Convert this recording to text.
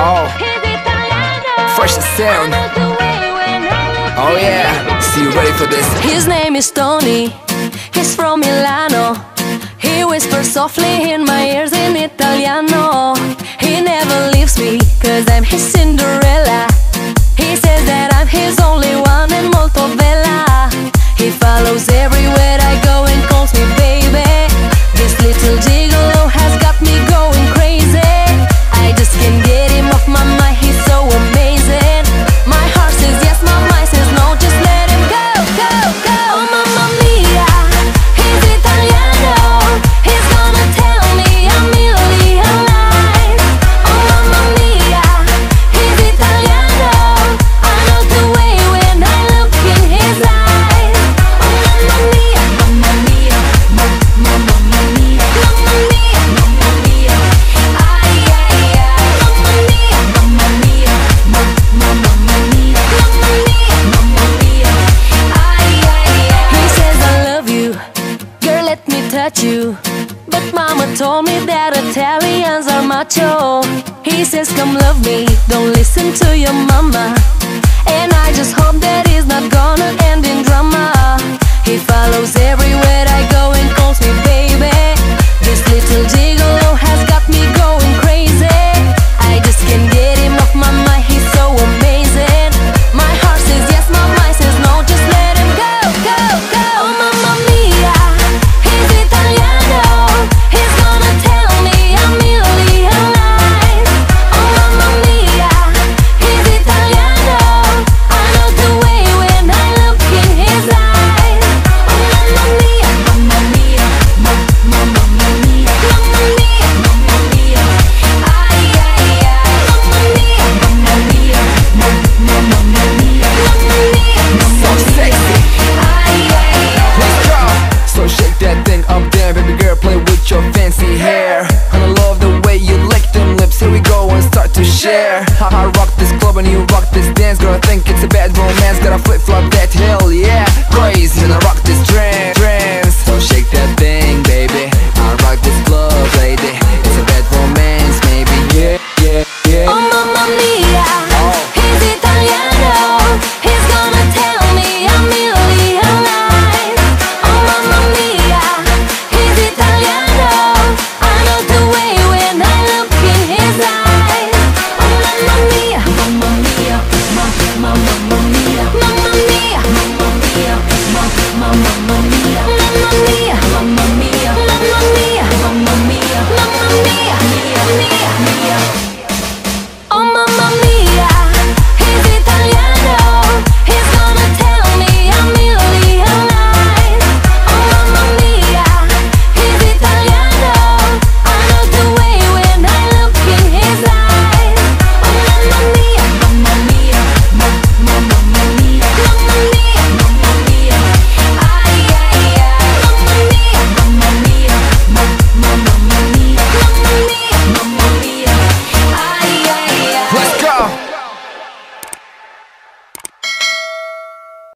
Oh, fresh sound. Oh yeah, see you ready for this. His name is Tony. He's from Milano. He whispers softly in my ears in Italiano. let me touch you. But mama told me that Italians are macho. He says, come love me, don't listen to your mama. And I just hope that it's not gonna end in drama. He follows everywhere I go. when you rock this dance Girl, I think it's a bad romance. Gotta flip-flop that hill